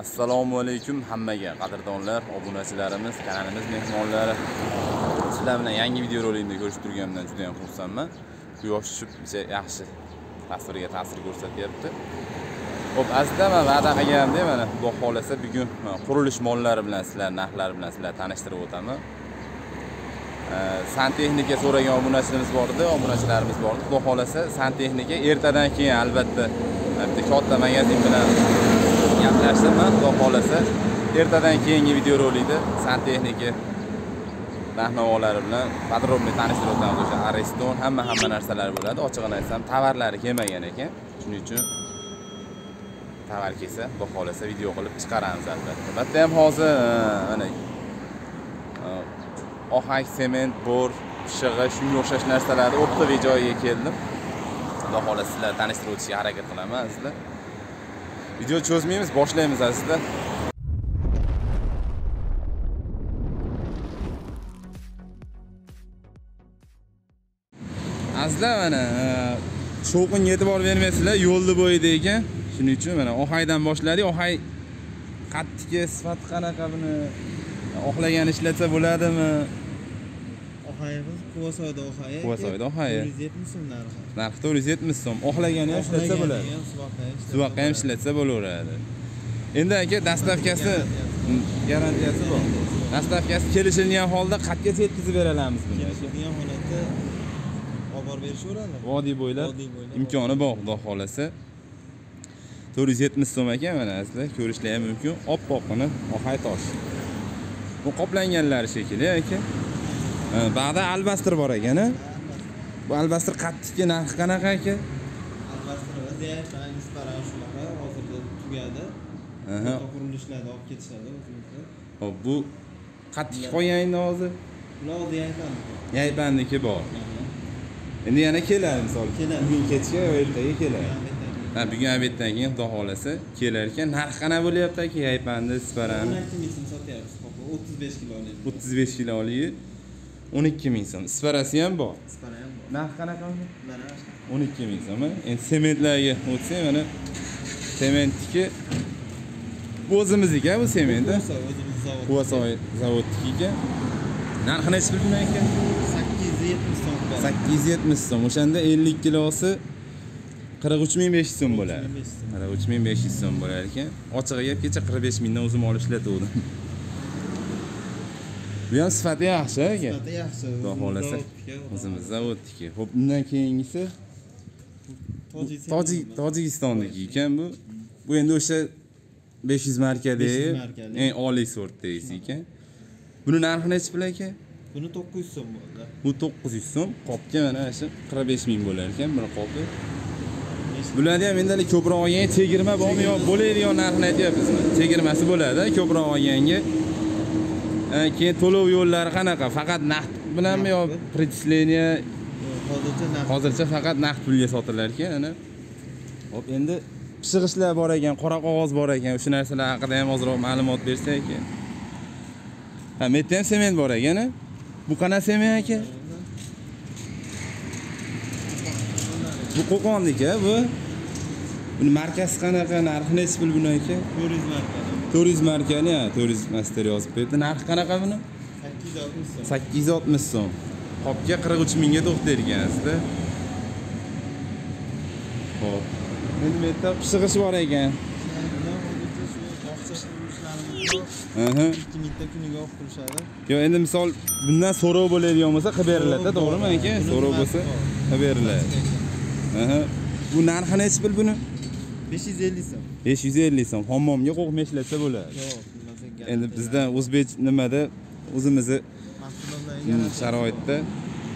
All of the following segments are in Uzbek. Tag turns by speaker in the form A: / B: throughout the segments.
A: assalomu alaykum hammaga. Qadrdonlar obunachilarimiz kanalimiz mehmonlari. Sizlar bilan yangi videorolikni ko'rishib turganimdan juda ham xursandman quyosh tushib yaxshi tasvirga ta'sir ko'rsatyapti. Ho'p aslida man va'da qilganimdek mana xudo xohlasa bugun qurilish mollari bilan sizlar narxlari bilan sizlar tanishtirib o'taman. Santexnika so'ragan obunachilarimiz bor edi obunachilarimiz bor edi. Xudo xohlasa santexnika ertadan keyin albatta bitta katta magazin bilan gaplashdimman xudo xohlasa ertadan keyingi videorolikda santexnika narxnavolari bilan подробный tanishtirib o'tamiz o'sha areston hamma hamma narsalar bo'ladi. Ochig'ini aytsam tovarlari kelmagan ekan. Shuning uchun tovar kelsa xudo xohlasa video qilib chiqaramiz albatta. Albatta ham hozir mana uh, ohak sement bor pishig'i shunga o'xshash narsalarni optoviy joyiga keldim xudo xohlasa sizlarni tanishtirib o'tishga harakat qilaman sizlar video cho'zmaymiz boshlaymiz azizlar azizlar mana e, shovqinga e'tibor bermaysizlar yo'lni bo'yida ekan shuning uchun mana ohaydan boshladik ohay qattiqi sifati qanaqa buni oxlagan ishlatsa bo'ladimi
B: Ohayimiz Quvasoyda ohayi.
A: Quvasoyda ohayi.
B: 470 so'm narxi.
A: narxi to'rt yuz yetmish so'm. Xohlagani ham ishlatsa bo'ladi. suvoqqa ham ishlatsa bo'laveradi. Endi aka dastavkasi garantiyasi bor dastavkasi kelishilgan holda qayergacha yetkazib bera olamiz buni.
B: Kelishilgan holatda olib borib berishaveradi.
A: vodiy bo'ylab imkoni bor xudo xohlasa. To'rt yuz yetmish so'm ekan mana sizlar ko'rishlar ham mumkin. Oppoqqina ohay tosh. Bu qoplanganlari shekilli aka bag'da albastr bor ekan a bu albastr qattiqki narxi qanaqa aka
B: Albatta vaziyat ayni para shunaqa hozirda tugadi. Qurilishlarni olib ketishadi.
A: Hop bu qattiq qolgan endi hozir
B: Ular oldi aytadi.
A: yaypanniki bor endi yana keladi misol
B: Keladi.
A: bugun kechga yo ertaga keladi ha bugun obeddan keyin xudo xohlasa kelar ekan narxi qanaqa bo'lyapti aka yaypanni sparani
B: 12 ming so'm sotyapmiz. Xo'p, 35 kiloli.
A: o'ttiz besh kiloligi o'n ikki ming so'm sparasi ham bor
B: Spara ham bor.
A: narxi qanaqa uni
B: Mana
A: o'n ikki ming so'm endi sementlarga o'tsak mana sementniki o'zimizniki bu sement a?
B: Quvasoy o'zimiz zavod.
A: quvasoy zavodniki ekan narxi nechi bilgan ekan
B: 870 so'm. beradi.
A: sakkiz yuz yetmish so'm o'shanda ellik kilosi qirq uch ming besh yuz so'm bo'ladi
B: 35 so'm.
A: qirq uch ming besh yuz so'm bo'lar ekan ochig'i gap kecha qirq besh mingdan o'zim olib ishlatuvdim bu ham sifati yaxshi aka?
B: Sifati yaxshi.
A: xudo xohlasa.
B: zavodniki.
A: o'zimiz zavodniki ho'p undan keyingisi
B: Tojik-
A: tojik tojikistonniki ekan bu. Bu endi o'sha besh yuz markadagi
B: 500 markali.
A: eng oliy sortdagisi ekan buni narxi nechi pul aka?
B: Buni 900 so'm bo'ldi.
A: bu to'qqiz yuz so'm. Qopga mana shu qirq besh ming bo'lar ekan bir qopi bularni ham endi ko'proq olganga chegirma bormi yo bo'ladigan narxini aytyapmizmi chegirmasi bo'ladi ko'proq olganga keyin to'lov yo'llari qanaqa? Faqat naqd bilanmi yo
B: Naqd.
A: причисление
B: Hozircha narx
A: hozircha faqat naqd pulga sotilar ekan ana. Hop endi pishig'ishlar bor ekan qora qog'oz bor ekan. O'sha narsalar haqida ham ozroq ma'lumot bersak ekan. Ha bu yerda ham sement bor ekan bu qanaqa sement aka? Bu qo'qonniki bu. Buni markasi qanaqa narxi nechi pul buni aka?
B: 400 marka.
A: To'rt yuz markani ha to'rt yuz master yozib berdi. Narxi qanaqa buni?
B: 860 so'm.
A: sakkiz yuz oltmish so'm. Qopga qirq uch mingga to'xtar ekansizda ho'p. Endi bu yerda pishig'ish bor ekan.
B: 2 mingta kuniga olib qilishadi.
A: yo endi misol bundan so'rov bo'ladigan bo'lsa qilib beriladi
B: So'rov
A: to'g'rimi aka? So'rov bo'lsa qilib beriladi. Bu narxi nechi pul buni
B: 550 so'm.
A: besh yuz ellik so'm. Hammomga qo'qma ishlatsa bo'ladi. Endi bizda o'zbek nimada? O'zimizni Hmm, sharoitda.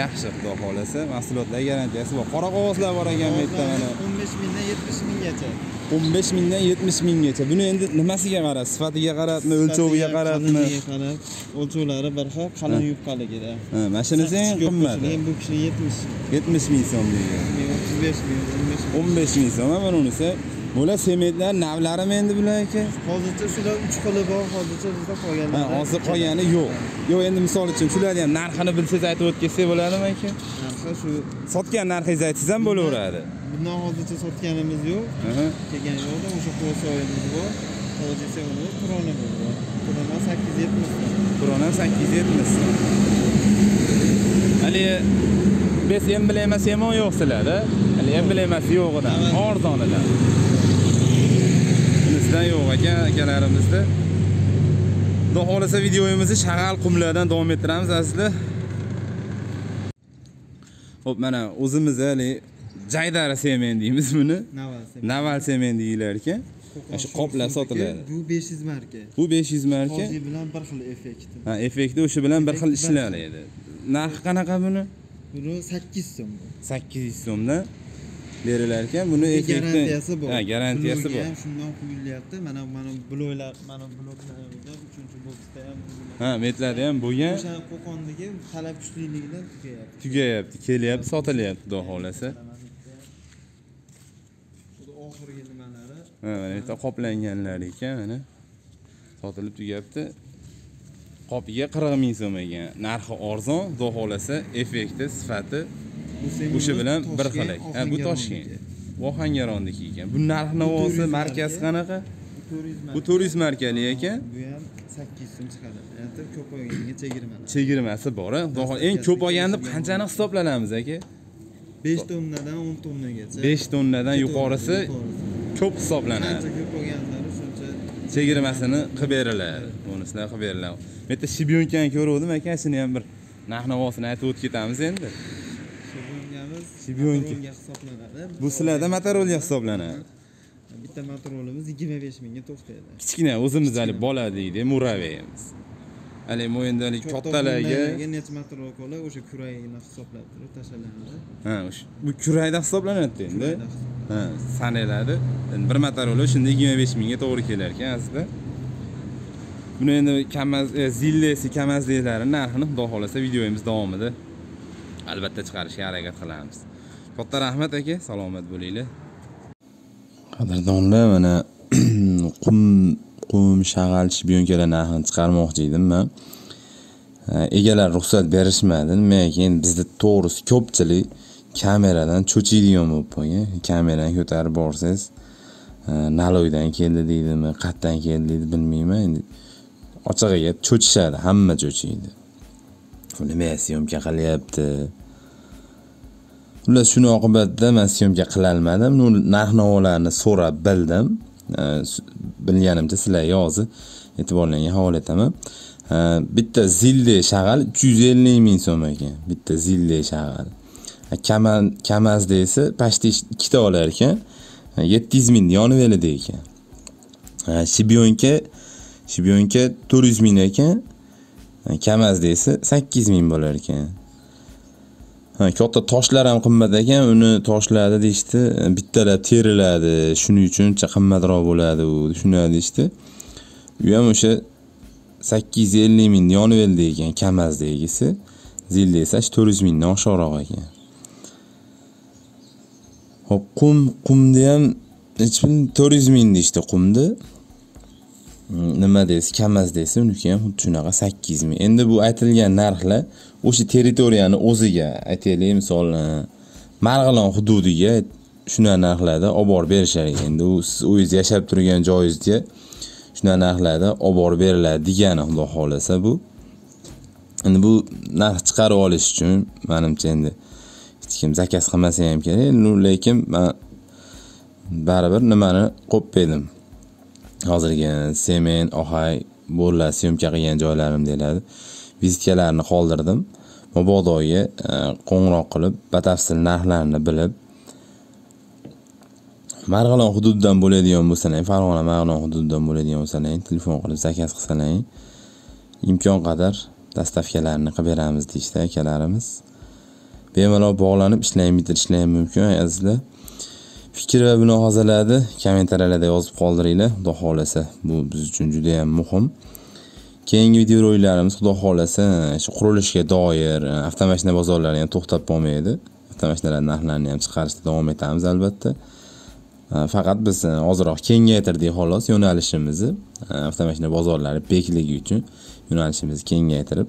A: Yaxshi xudo xohlasa. Mahsulotlar garantiyasi bor. Qora qog'ozlar bor ekan bu yerda mana.
B: 15 mingdan 70 minggacha.
A: o'n besh mingdan yetmish minggacha. Buni endi nimasiga qarab sifatiga qarabmi o'lchoviga qarabmi
B: qarab, o'lchovlari bir xil, qalin yupqaligida.
A: Mana shunisi eng
B: ko'pchilik, Bu kishi 70
A: yetmish ming so'm
B: 35 ming, 15 ming.
A: o'n besh ming. So'm mana unisi bular sementlar navlarimi endi bular aka
B: Hozircha shular 3 xili bor, hozircha bizda
A: ha
B: qolganlar.
A: hozir qolgani yo'q yo'q endi misol uchun shularni ham narxini bilsangiz aytib o'tib ketsak bo'ladimi aka
B: Narxi shu
A: sotgan narxingizni aytsangiz ham bo'laveradi
B: bundan hozircha sotganimiz yo'q. Kelgan yo'qda o'sha qo'soyimiz bor. Audi Seonimiz Turona bo'ldi. Turona 870 so'm.
A: Kur'on 870 so'm. Hali biz emblema semon yo'q sizlarda. Hali emblemasi yo'g'idan,
B: Evet.
A: Bizdan yo'q ekan akalarimizda. Xudo xohlasa videomizni shag'al qumlardan davom ettiramiz azizlar. Xo'p, mana o'zimiz hali Jaydara semen deymiz buni.
B: Naval semen.
A: Deyilar ekan. Shu qoplar sotiladi.
B: Bu 500 marka.
A: Bu 500 marka.
B: Hozi bilan bir xil effekti.
A: Ha, effekti o'sha bilan bir xil ishlanadi. Narxi qanaqa buni?
B: Buni 8 so'm.
A: 800 so'mdan berilar ekan. Buni
B: garantiyasi bor.
A: Ha, garantiyasi bor.
B: shundan quyilyapti. Mana mana bloklar, mana bloklarimizda 3 boksda ham
A: Ha, metlari ham bo'lgan.
B: O'sha Qo'qondagi talab kuchliligidan tugayapti.
A: Tugayapti, kelyapti, sotilyapti, xudo xohlasa.
B: Bu oxirgi nimalari
A: Ha, mana bu yerda qoplanganlari ekan, mana. Sotilib tugayapti. Qopiga 40 ming so'm ekan. Narxi arzon, xudo xohlasa, effekti, sifati o'sha bilan bir xil. Ha, bu Toshkent.
B: Ohangarondagi
A: ekan. Bu narx navosi
B: turizm
A: markasi
B: marka.
A: qanaqa?
B: Bu 400
A: Bu 400 markali ekan.
B: Bu ham 800 so'm chiqadi. Endi ko'p olganga chegirmalar.
A: Chegirmasi bor, eng ko'p olganda qanchani hisoblanamiz aka?
B: 5 tonnadan 10 tonnagacha.
A: 5 tonnadan yuqorisi. ko'p hisoblanadi.
B: Qancha ko'p olganlari shuncha
A: chegirmasini qilib beriladi. Bonuslar qilib beriladi. Bu yerda shibyonkani ko'ruvdim aka, shuni ham bir narx navosini aytib o'tib ketamiz endi.
B: Motorolga hisoblanadi.
A: Bu sizlarda motorolga hisoblanadi.
B: Bitta motorolimiz 25 mingga to'xtaydi.
A: Kichkina o'zimiz hali bola deydi, muraveyimiz. Hali mo'yindalik kattalarga
B: Kattalarga necha motorol qo'ylar o'sha kuragini hisoblab turib tashalanadi.
A: ha, o'sha bu kurayda hisoblanadi endi. Ha, sanaladi. Endi bir motorol shunda 25 mingga to'g'ri kelar ekan aslida. Buni endi kamaz, e, zillesi, kamazliklari narxini xudo xolasa videomiz davomida albatta chiqarishga harakat qilamiz. Katta rahmat aka, salomat bo'linglar. Qadrdonlar, mana qum qum shag'al shibionkalar narxini chiqarmoqchi edim men. Egalar ruxsat berishmadi. Nimaga keyin bizda to'g'risi ko'pchilik kameradan cho'chiydigan bo'lib qolgan. Kamerani ko'tarib borsangiz, naloydan keldi deydimi, qayerdan keldi deydi bilmayman. Endi ochig'iga gap cho'chishadi, hamma cho'chiydi. Bu nima syomka qilyapti? Xullas shuni oqibatida men syomka qilolmadim. Narx-navolarni so'rab bildim. Bilganimcha sizlar hozir e'tiborlarga havola etaman. Bitta zilli shag'al 350 ming so'm ekan. Bitta zilli shag'al. Kaman kamazda esa почти ikkita olar ekan. 700 ming yonib elida ekan. E, Shibyonka Shibyonka 400 ming ekan. Kamazda esa 800 ming bo'lar ekan. Katta toshlar ham qimmat ekan, uni toshlarni deyishdi, bittalab teriladi, shuning uchun uncha qimmatroq bo'ladi u, shunday deyishdi. U ham o'sha 850 ming yonib eldi ekan Kamazdagisi. Zilda esa 400 mingdan oshiqroq ekan. Hop, qum, qumda ham hech to'rt 400 ming deyishdi qumda. Nima deysiz kamaz deysiz uniki ham xuddi shunaqa 800 ming. Endi bu aytilgan narxlar o'sha territoriyani o'ziga aytaylik misol e, marg'ilon hududiga shunaqa narxlarda olib borib berishar ekan. Endi u siz o'zingiz yashab turgan joyingizga shunaqa narxlarda olib borib beriladi degani xudo xohlasa bu. Endi bu narx chiqarib olish uchun manimcha endi hech kim zakaz qilmasa ham kerak. Lekin man baribir nimani qo'yib berdim. Hozirgi semen ohay bo'rlar syomka qilgan joylarim deyiladi. Vizitkalarni qoldirdim. Mabodoga e, qo'ng'iroq qilib batafsil narxlarini bilib marg'ilon hududidan bo'ladigan bo'lsalar farg'ona marg'ilon hududidan bo'ladigan bo'lsalar telefon qilib zakaz qilsalar imkon qadar dastavkalarni qilib beramiz deyishdi akalarimiz. Bemalol bog'lanib ishlarni bitirishlar mumkin azizlar fikr va mulohazalarni kommentariyalarda yozib qoldiringlar. Xudo xohlasa bu biz uchun juda yam muhim. Keyingi videoroliklarimiz xudo xohlasa shu qurilishga doir e, avtomashina bozorlari ham to'xtab qolmaydi. Avtomashinalar narxlarini ham chiqarishda davom etamiz albatta. E, faqat biz e, ozroq kengaytirdik xolos yo'nalishimizni avtomashina bozorlari bekligi uchun yo'nalishimizni kengaytirib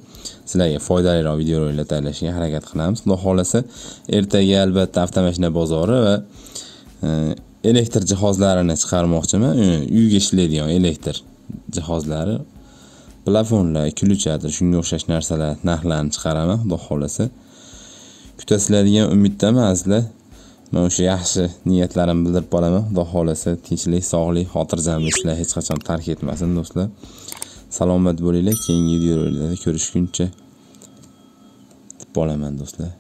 A: sizlarga foydaliroq videoroliklar tayyorlashga harakat qilamiz. Xudo xohlasa ertaga albatta avtomashina bozori va elektr jihozlarini chiqarmoqchiman. Uyga ishlaydigan elektr jihozlari plafonlar ключаdir shunga o'xshash narsalar narxlarini chiqaraman xudo xohlasa. Kutasizlar degan umiddaman azizlar. Man o'sha yaxshi niyatlarimni bildirib qolaman xudo xohlasa. Tinchlik sog'lik xotirjamlik sizlar hech qachon tark etmasin do'stlar. Salomat bo'linglar keyingi videolarda ko'rishguncha deb qolaman do'stlar.